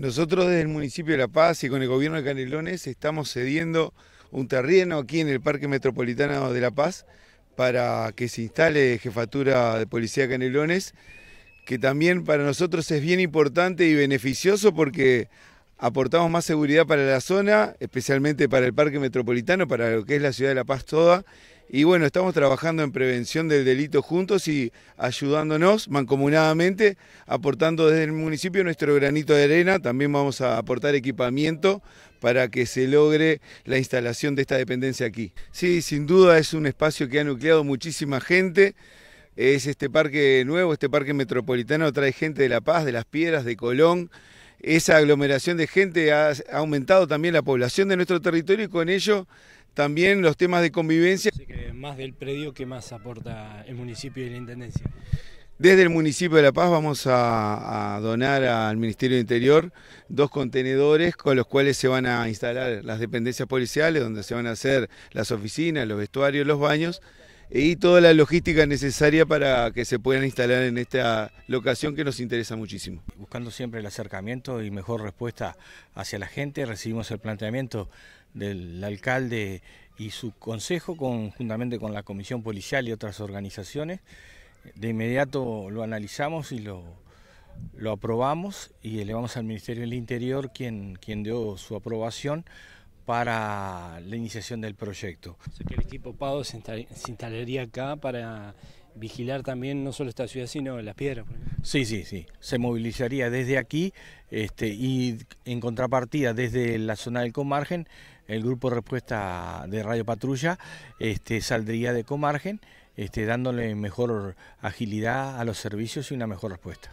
Nosotros desde el municipio de La Paz y con el gobierno de Canelones estamos cediendo un terreno aquí en el Parque Metropolitano de La Paz para que se instale jefatura de Policía Canelones, que también para nosotros es bien importante y beneficioso porque aportamos más seguridad para la zona, especialmente para el Parque Metropolitano, para lo que es la ciudad de La Paz toda. Y bueno, estamos trabajando en prevención del delito juntos y ayudándonos mancomunadamente, aportando desde el municipio nuestro granito de arena. También vamos a aportar equipamiento para que se logre la instalación de esta dependencia aquí. Sí, sin duda es un espacio que ha nucleado muchísima gente. Es este parque nuevo, este parque metropolitano trae gente de La Paz, de Las Piedras, de Colón esa aglomeración de gente ha, aumentado también la población de nuestro territorio y con ello también los temas de convivencia. más del predio, ¿qué más aporta el municipio y la Intendencia? Desde el municipio de La Paz vamos a, donar al Ministerio de Interior dos contenedores con los cuales se van a instalar las dependencias policiales, donde se van a hacer las oficinas, los vestuarios, los baños y toda la logística necesaria para que se puedan instalar en esta locación que nos interesa muchísimo. Buscando siempre el acercamiento y mejor respuesta hacia la gente, recibimos el planteamiento del alcalde y su consejo conjuntamente con la comisión policial y otras organizaciones. De inmediato lo analizamos y lo, lo aprobamos y elevamos al Ministerio del Interior quien, quien dio su aprobación para la iniciación del proyecto. que el equipo PADO se, instalaría acá para vigilar también no solo esta ciudad, sino las piedras. Sí, sí, sí. Se movilizaría desde aquí este, y en contrapartida desde la zona del Comargen, el grupo de respuesta de Radio Patrulla este, saldría de Comargen, este, dándole mejor agilidad a los servicios y una mejor respuesta.